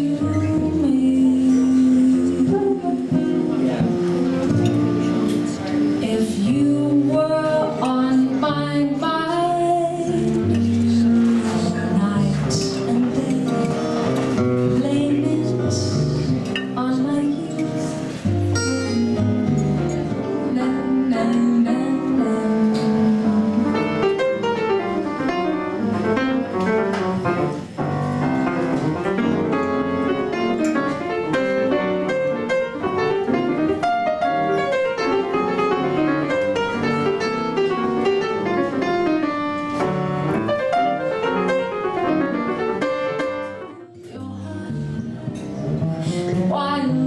you. one